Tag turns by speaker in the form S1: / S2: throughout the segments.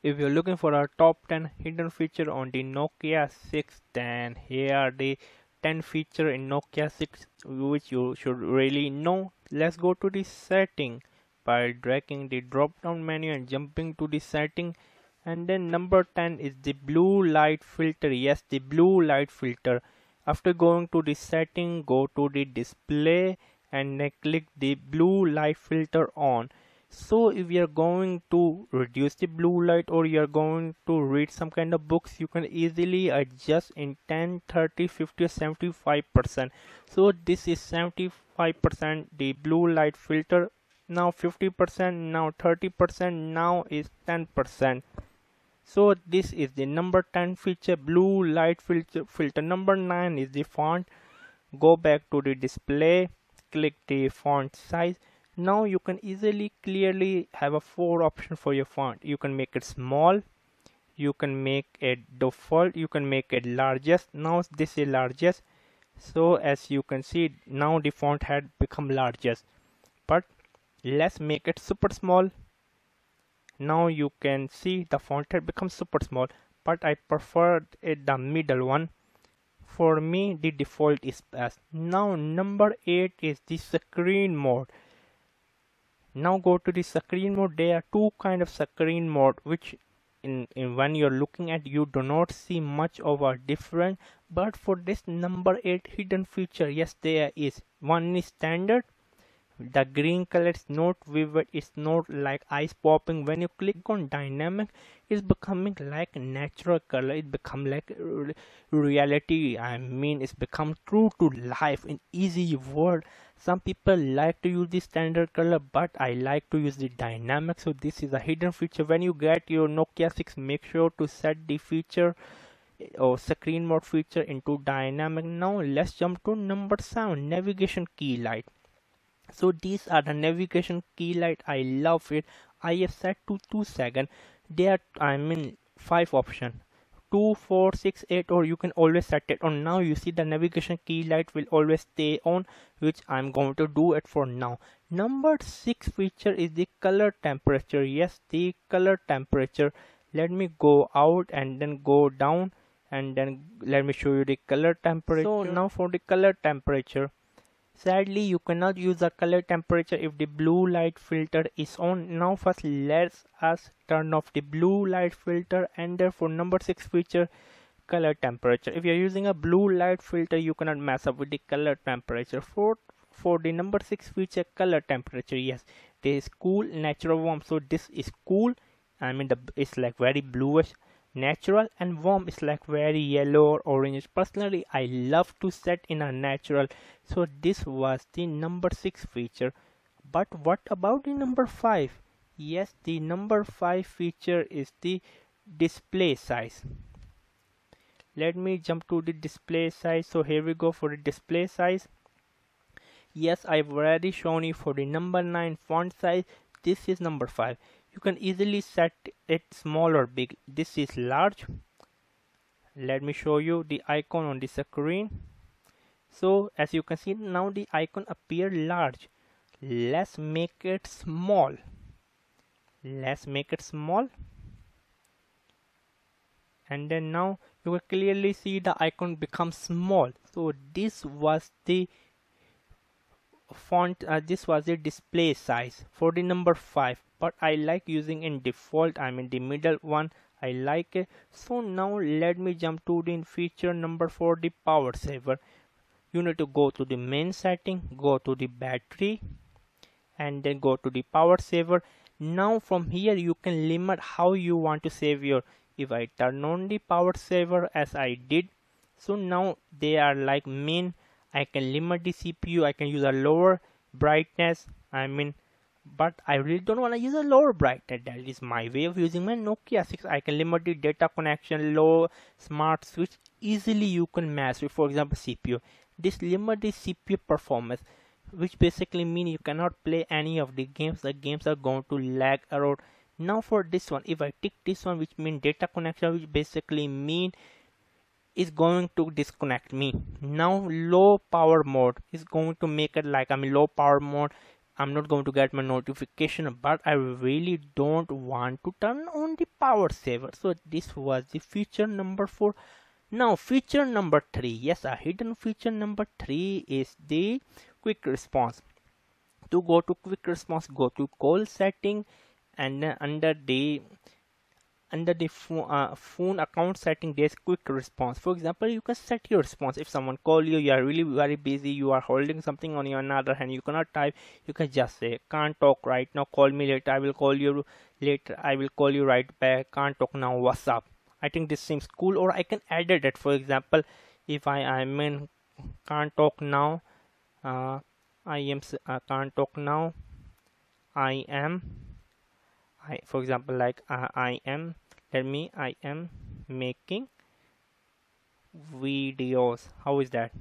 S1: if you're looking for a top 10 hidden feature on the Nokia 6 then here are the 10 feature in Nokia 6 which you should really know. Let's go to the setting. By dragging the drop down menu and jumping to the setting. And then number 10 is the blue light filter. Yes the blue light filter. After going to the setting go to the display and click the blue light filter on so if you're going to reduce the blue light or you're going to read some kind of books you can easily adjust in 10 30 50 75 percent. So this is 75 percent the blue light filter. Now 50 percent now 30 percent now is 10 percent. So this is the number 10 feature blue light filter filter. Number 9 is the font. Go back to the display. Click the font size now you can easily clearly have a four option for your font. You can make it small. You can make it default. You can make it largest. Now this is largest. So as you can see now the font had become largest. But let's make it super small. Now you can see the font had become super small but I prefer it the middle one. For me the default is best. Now number 8 is the screen mode now go to the screen mode. There are two kind of screen mode which in, in when you're looking at you do not see much of a difference. But for this number 8 hidden feature yes there is. One is standard the green color is not vivid it's not like eyes popping. When you click on dynamic it's becoming like natural color. It become like reality. I mean it's become true to life in easy word some people like to use the standard color but i like to use the dynamic. So this is a hidden feature. When you get your nokia 6 make sure to set the feature eh, or screen mode feature into dynamic. Now let's jump to number seven navigation key light so these are the navigation key light. I love it. I have set to two second. There i mean five option. Two four six eight or you can always set it on now. You see the navigation key light will always stay on which i'm going to do it for now. Number six feature is the color temperature. Yes the color temperature. Let me go out and then go down and then let me show you the color temperature. So now for the color temperature Sadly, you cannot use the color temperature if the blue light filter is on. Now first let's us turn off the blue light filter and therefore number 6 feature color temperature. If you're using a blue light filter, you cannot mess up with the color temperature. For, for the number 6 feature color temperature, yes, this is cool, natural warm. So this is cool. I mean, the it's like very bluish natural and warm is like very yellow or orange. Personally i love to set in a natural. So this was the number six feature. But what about the number five? Yes the number five feature is the display size. Let me jump to the display size. So here we go for the display size. Yes i've already shown you for the number 9 font size. This is number 5 you can easily set it small or big. This is large. Let me show you the icon on the screen. So as you can see now the icon appear large. Let's make it small. Let's make it small. And then now you will clearly see the icon become small. So this was the font uh, this was the display size for the number 5 but I like using in default I mean the middle one I like it. So now let me jump to the feature number 4 the power saver. You need to go to the main setting go to the battery and then go to the power saver. Now from here you can limit how you want to save your if I turn on the power saver as I did. So now they are like main. I can limit the CPU I can use a lower brightness I mean but I really don't want to use a lower brightness. That is my way of using my Nokia 6 I can limit the data connection low smart switch easily you can match with for example CPU this limit the CPU performance which basically mean you cannot play any of the games. The games are going to lag around. Now for this one if I tick this one which mean data connection which basically mean is going to disconnect me. Now low power mode is going to make it like I'm in low power mode I'm not going to get my notification but I really don't want to turn on the power saver. So this was the feature number four. Now feature number three. Yes a hidden feature number three is the quick response. To go to quick response go to call setting and under the under the phone, uh, phone account setting there's quick response. For example you can set your response. If someone call you you are really very busy you are holding something on your another hand you cannot type you can just say can't talk right now call me later i will call you later i will call you right back can't talk now what's up? I think this seems cool or i can add it. For example if i i mean can't talk now uh, i am uh, can't talk now i am I for example like uh, I am let me I am making videos. How is that?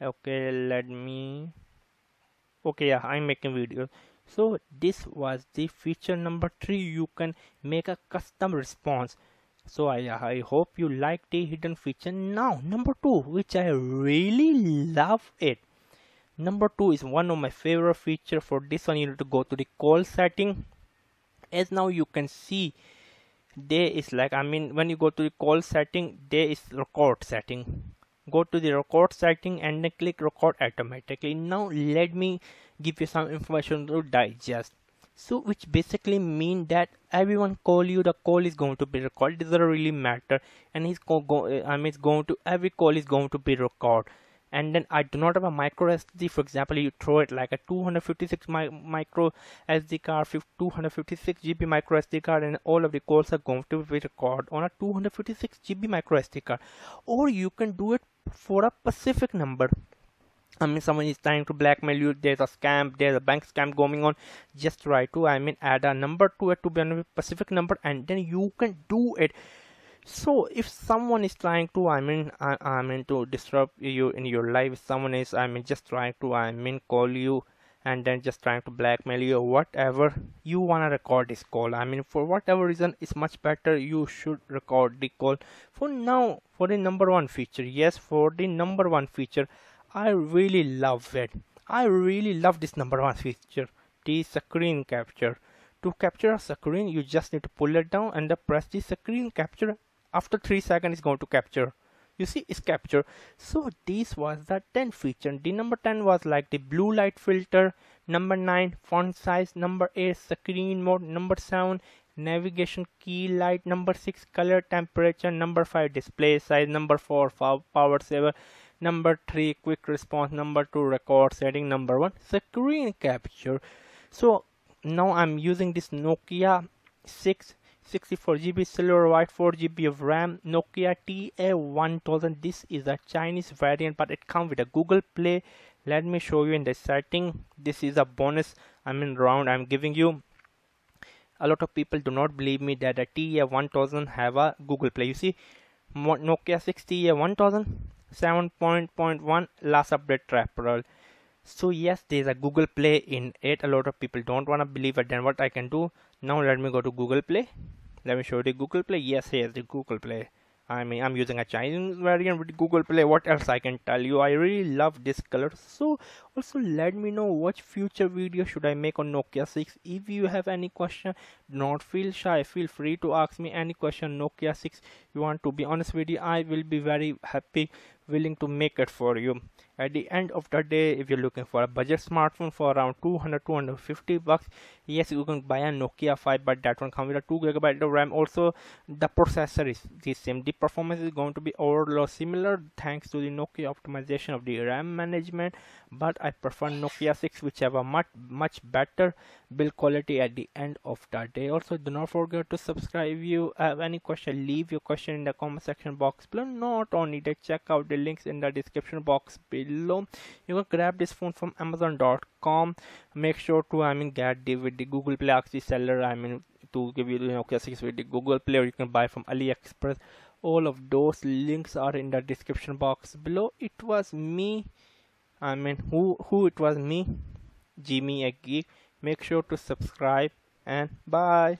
S1: Okay let me okay yeah I'm making videos. So this was the feature number three. You can make a custom response. So I, I hope you like the hidden feature. Now number two which I really love it. Number two is one of my favorite feature for this one. You need to go to the call setting as now you can see there is like I mean when you go to the call setting there is record setting. Go to the record setting and then click record automatically. Now let me give you some information to digest. So which basically mean that everyone call you the call is going to be recorded it doesn't really matter. And he's go, go I mean it's going to every call is going to be recorded and then I do not have a micro SD for example you throw it like a 256 mi micro SD card 256 GB micro SD card and all of the calls are going to be recorded on a 256 GB micro SD card. Or you can do it for a specific number. I mean someone is trying to blackmail you there's a scam there's a bank scam going on. Just try to I mean add a number to it to be a specific number and then you can do it so if someone is trying to i mean I, I mean to disrupt you in your life someone is i mean just trying to i mean call you and then just trying to blackmail you or whatever you want to record this call. I mean for whatever reason it's much better you should record the call. For now for the number one feature yes for the number one feature i really love it. I really love this number one feature the screen capture. To capture a screen you just need to pull it down and press the screen capture after 3 seconds it's going to capture. You see it's capture. So this was the 10 feature. The number 10 was like the blue light filter. Number 9 font size. Number 8 screen mode. Number 7 navigation key light. Number 6 color temperature. Number 5 display size. Number 4 power saver. Number 3 quick response. Number 2 record setting. Number 1 screen capture. So now i'm using this nokia 6 64 GB silver white 4 GB of RAM. Nokia TA1000 this is a Chinese variant but it comes with a Google Play. Let me show you in the setting. This is a bonus. I mean round I'm giving you. A lot of people do not believe me that a TA1000 have a Google Play. You see Nokia 6 TA1000 7.1 last update trapper so yes there's a google play in it. A lot of people don't want to believe it. Then what i can do? Now let me go to google play. Let me show you the google play. Yes here's the google play. I mean I'm using a Chinese variant with Google Play. What else I can tell you? I really love this color. So also let me know what future video should I make on Nokia 6 if you have any question not feel shy. Feel free to ask me any question Nokia 6 you want to be honest with you I will be very happy willing to make it for you. At the end of the day if you're looking for a budget smartphone for around 200 250 bucks yes you can buy a nokia 5 but that one comes with a 2 gigabyte of ram. Also the processor is the same. The performance is going to be overall similar thanks to the nokia optimization of the ram management. But i prefer nokia 6 which have a much much better build quality at the end of the day. Also do not forget to subscribe. If you have any question leave your question in the comment section box below. Not only that check out the links in the description box below. You can grab this phone from amazon.com make sure to i mean get the with the google play actually seller i mean to give you the nokia 6 with the google play or you can buy from aliexpress. All of those links are in the description box below. It was me i mean who who it was me jimmy a geek. Make sure to subscribe and bye